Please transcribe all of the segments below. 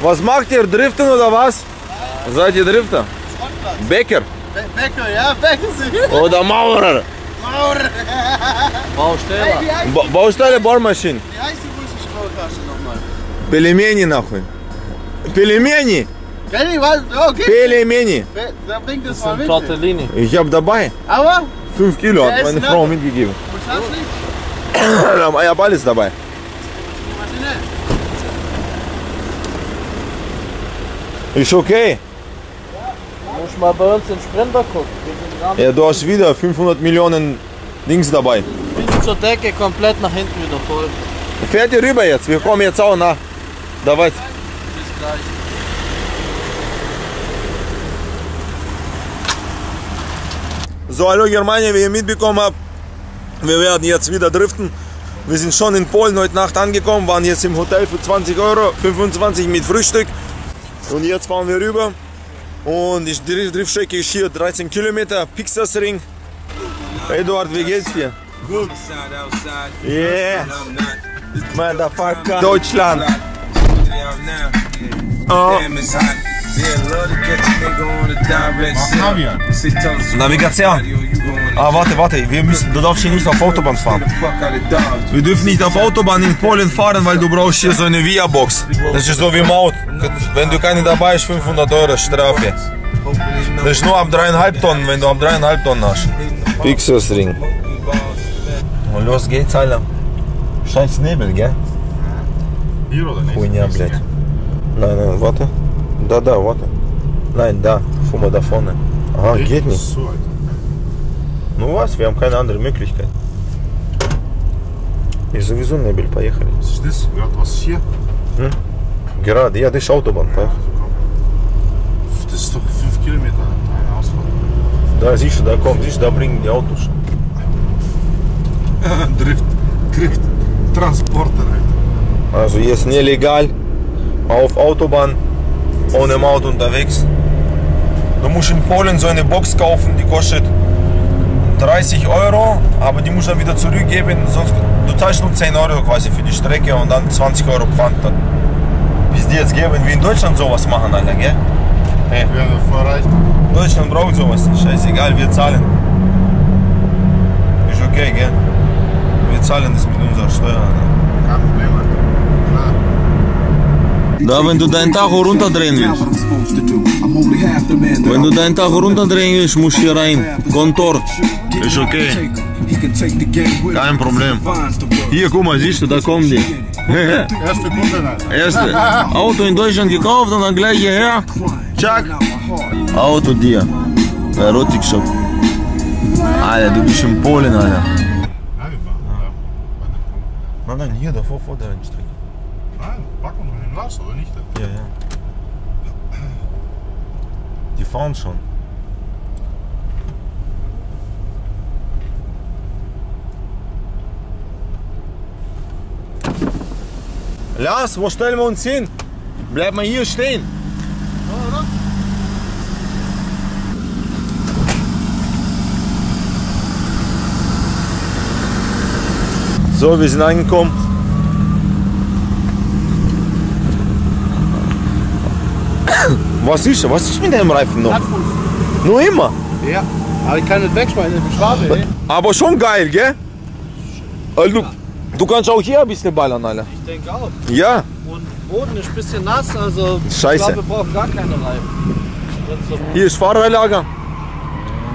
Ey, was macht ihr? Driften oder was? Seid ihr Drifter? Bäcker Be Bäcker, ja, Bäcker sind. oder Maurer? Maurer. Bausteller. Hey, wie heißt, Ba Baustelle, Bohrmaschinen. wie heißt die russische Sportklasse nochmal? Пельмени нахуй. Пельмени. Kenn ich was? Okay. Пельмени. Be- Da bringt es Das mal sind mit. Tortellini. Ich hab dabei. Aber, 5 Kilo Ja, hat ist meine in Frau Ordnung. mitgegeben. was hast du? Ich hab alles dabei. Ist okay. Ja, muss mal bei uns den Sprinter gucken. Ja, du hast wieder 500 Millionen Dings dabei. Bis zur Decke komplett nach hinten wieder voll. Fährt ihr rüber jetzt? Wir kommen jetzt auch nach. Da weit. Bis gleich. So, hallo Germania, wie ihr mitbekommen habt, wir werden jetzt wieder driften. Wir sind schon in Polen heute Nacht angekommen, waren jetzt im Hotel für 20 Euro, 25 mit Frühstück und jetzt fahren wir rüber. Und die Dr- Driftstrecke ist hier 13 Kilometer, Pixasring. Eduard, wie geht's dir? Good. Outside, outside. Yeah. Motherfucker. Deutschland. Oh. Navigation. you going Ah, warte, warte, wir müssen, du darfst hier nicht auf Autobahn fahren. the fuck out of Dodge. Wir dürfen nicht auf Autobahn in Polen fahren, weil du brauchst hier so eine Via-Box. Das ist so wie Maut. Wenn du keine dabei hast, 500 Euro Strafe. Das ist nur ab 3,5 Tonnen, wenn du ab 3,5 Tonnen hast. Pixels-Ring. Und los geht's, Alter. Scheiß Nebel, gell? Hier oder nicht? Хуйня, блядь. Nein, nein, warte. Da, da, warte. Nein, da. Guck mal da vorne. Aha, geht nicht. So, Alter. Ну was, wir haben keine andere Möglichkeit. Ist sowieso Nebel, поехали. Was ist das? Gerade was ist hier? Gerade, ja, das ist Autobahn. Da, Das ist doch 5 Kilometer. Eine Ausfahrt. da siehst du, da kommt, siehst du, da bringen die Autos. Drift. Drift. Transporter, Alter. Also jetzt nicht legal auf Autobahn ohne Maut unterwegs. Du musst in Polen so eine Box kaufen, die kostet 30 Euro, aber die musst du dann wieder zurückgeben, sonst du zahlst nur 10 Euro quasi für die Strecke und dann 20 Euro Pfand. Dann. Bis die jetzt geben, wie in Deutschland sowas machen, Alter, gell? Hey, haben voll erreicht. Deutschland braucht sowas nicht, scheißegal, wir zahlen. Ist okay, gell? Wir zahlen das mit unserer Steuer. Alter. Kein Problem, Alter. Da, wenn du deinen Tacho runterdrehen willst. Wenn du deinen Tacho runterdrehen willst, musst du hier rein. Kontor. Ist okay. Kein Problem. Hier, guck mal, siehst du, da kommen die. Erste Alter. Erste Auto in Deutschland gekauft und dann gleich hierher. Zack. Auto dir. Erotik-Shop. Alter, du bist in Polen, Alter. Nein, nein, hier davor, vor der Strecke. Lass, oder nicht? Ja, ja. Die fahren schon. Lars, wo stellen wir uns hin? Bleib mal hier stehen. So, wir sind angekommen. Was ist? Was ist mit dem Reifen noch? Radfuß. Nur immer. Ja. Aber ich kann nicht wegschmeißen, ich bin Schwabe, ey. Aber schon geil, gell? Also, du, du kannst auch hier ein bisschen ballern, Alter. Ich denke auch. Ja. Und Boden ist ein bisschen nass, also Scheiße. ich glaube, wir brauchen gar keine Reifen. Hier ist Fahrerlager.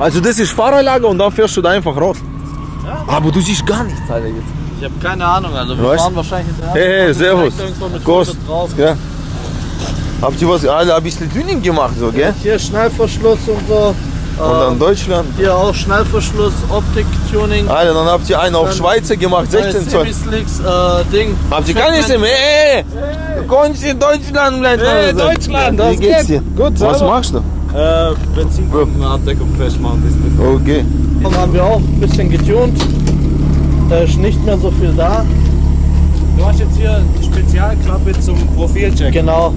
Also das ist Fahrerlager und dann fährst du da einfach raus. Aber du siehst gar nichts, Alter, jetzt. Ich habe keine Ahnung, also wir Was? fahren wahrscheinlich hinterher. Hey, hey, servus. Kost. Ja. Habt ihr was, Alter, ein bisschen Tuning gemacht, so, gell? Hier Schnellverschluss und so. Und dann Deutschland. Hier auch Schnellverschluss, Optik-Tuning. Alter, dann habt ihr einen auf Schweizer gemacht, 16 Zoll. Slicks, äh, Ding. Habt ihr keine Stimme? Ey, ey, du kommst in Deutschland, bleibt Hey, Deutschland, das Wie geht's dir? geht. Gut, Was selber. machst du? Äh, Benzinpumpenabdeckung festmachen. Das ist Okay. Dann haben wir auch ein bisschen getunt. Da ist nicht mehr so viel da. Du hast jetzt hier die Spezialklappe zum Profilcheck. Genau.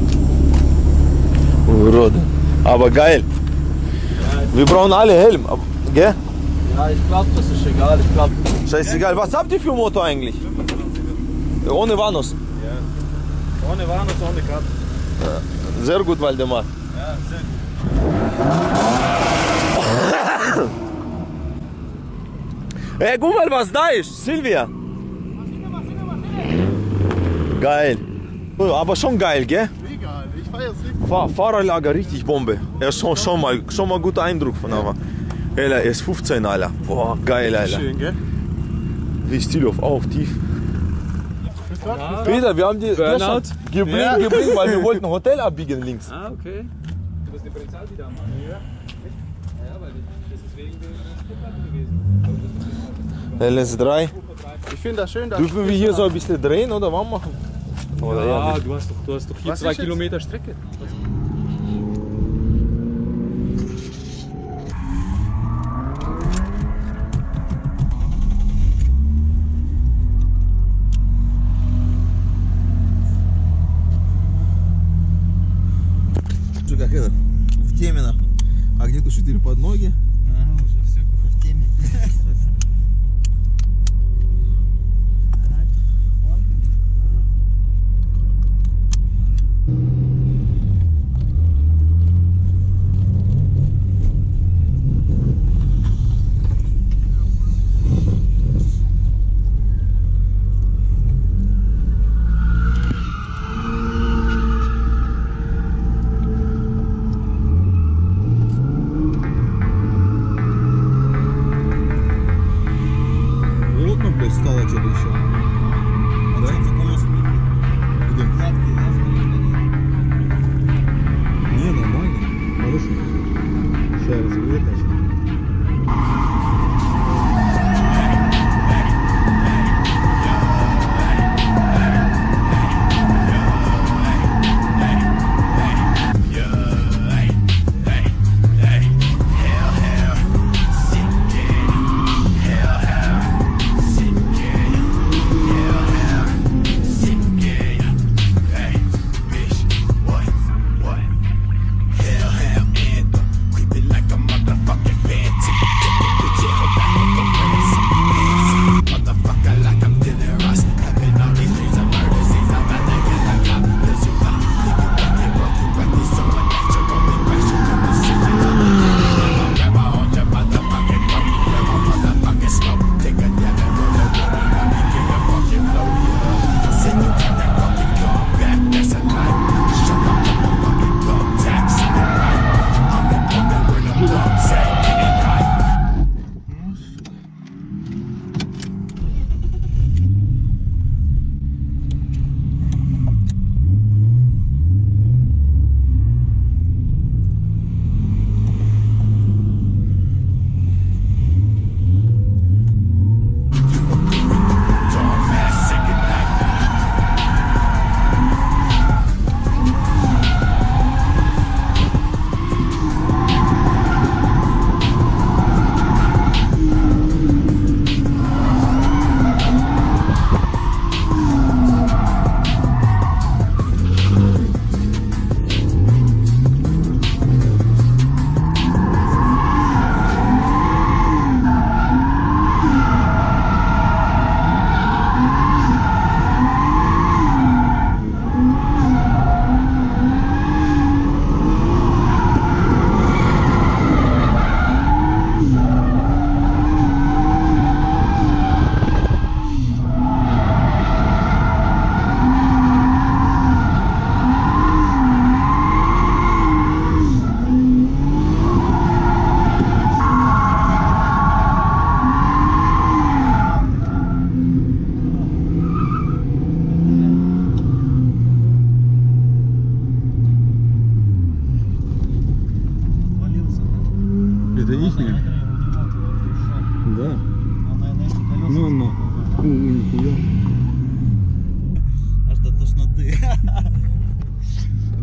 Bruder. Aber geil. Wir brauchen alle Helm, gell? Ja, ich glaube, das ist egal. Ich glaube, Scheißegal. Was habt ihr für Motor eigentlich? Ohne Vanos. Ohne Warnung, ohne Cut. Sehr gut, Waldemar. Ja, sehr gut. Ey, guck mal, was da ist. Silvia. Geil. Oh, Aber schon geil, gell? Fahr Fahrerlager richtig Bombe. Ja, schon, schon mal, schon mal guter Eindruck von aber. Alter, er ist 15, Alter. Boah, geil, Alter. Schön, gell? Wie Stilhof, auch tief. Peter, wir haben die Burnout? geblinkt, Ja. geblinkt, weil wir wollten Hotel abbiegen links. Ah, okay. Du bist Differential wieder am Machen, ja? Ja, weil das ist wegen der gewesen. LS3. Ich finde das schön, dass Dürfen wir hier so ein bisschen drehen oder warm machen? Oder Ja, eher du hast doch, du hast doch hier Was zwei? Kilometer Strecke. install a solution.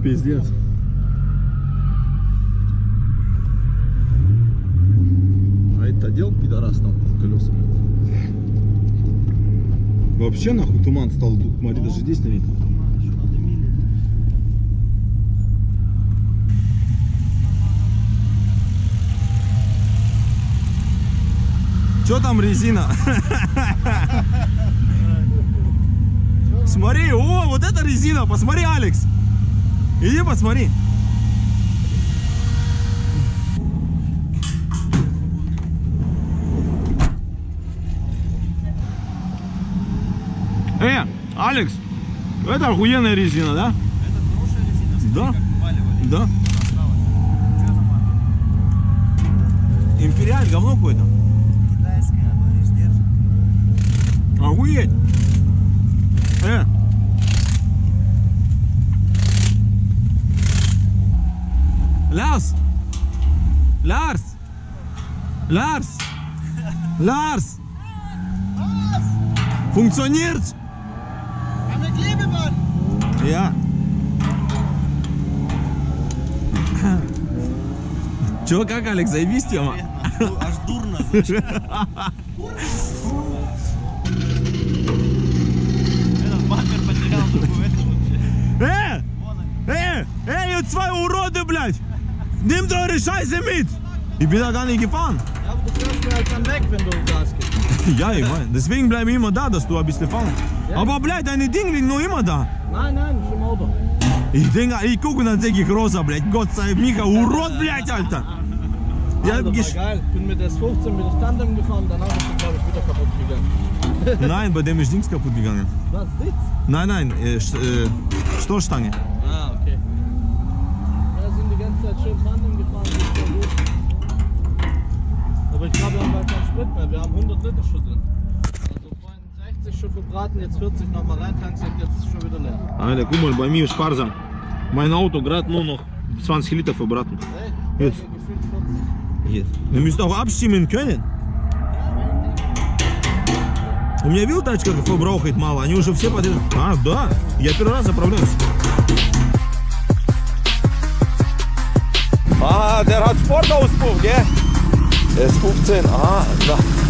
Пиздец. А это дел пидорас там колесами. Вообще нахуй туман стал тут, смотри, даже здесь не видно. Че там резина? Смотри, о, вот это резина, посмотри, Алекс. Иди посмотри. Э, Алекс, это охуенная резина, да? Это хорошая резина, смотри, Да. как. Да. Империаль, говно какое-то. Китайская, говоришь, держит. Охуеть. Э. Lars! Lars! Lars! Lars! Funktioniert! Damit Lebemann! Ja. Чё, как, Алекс, заебись тема? Аж дурно, знаешь. Этот бампер потерял другую эту вообще. Э! Э! Эй, вот свои уроды, блядь! Nehmt eure Scheiße mit! Ich bin da gar nicht gefahren. Ja, aber du fährst mir halt dann weg, wenn du Gas gibst. Ja, ich weiß. Deswegen bleibe ich immer da, dass du ein bisschen fahren. Aber blöd, deine Dinge liegen noch immer da. Nein, nein, nicht im Auto. Ich denke, ich gucke und dann denke ich, Rosa, blöd. Gott sei Mika, Urod, blöd, Alter. Ja, Also, war geil. Bin mit S15 bin ich Tandem gefahren, danach ist es, glaube ich, wieder kaputt gegangen. Nein, bei dem ist nichts kaputt gegangen. Was, Sitz? Nein, nein, äh, äh, Stoßstange. Ah, okay. Sind schön Tandem gefahren, gut. Aber ich glaube, wir haben bald keinen Sprit mehr. Wir haben 100 Liter schon drin. Also vorhin 60 schon verbraten, jetzt 40 nochmal rein, Tanksack, jetzt ist schon wieder leer. Alter, guck mal, bei mir sparsam. Mein Auto gerade nur noch 20 Liter verbraten. Hey, Jetzt. gefühlt 40. Yes. Wir müssen auch abstimmen können. У меня вилтачка verbraucht мало, они уже все подряд. А, да, я первый раз заправляюсь. Ah, der hat Sportauspuff, gell? Der ist 15. Ah, na.